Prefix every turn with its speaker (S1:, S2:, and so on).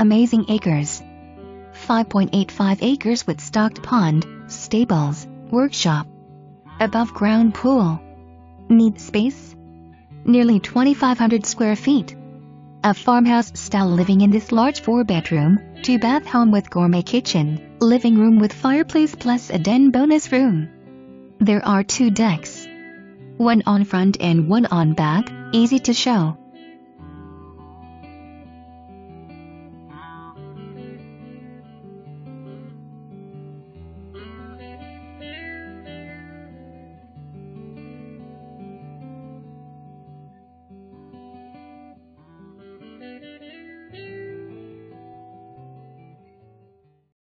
S1: Amazing acres. 5.85 acres with stocked pond, stables, workshop. Above ground pool. Need space? Nearly 2,500 square feet. A farmhouse style living in this large four bedroom, two bath home with gourmet kitchen, living room with fireplace plus a den bonus room. There are two decks. One on front and one on back, easy to show.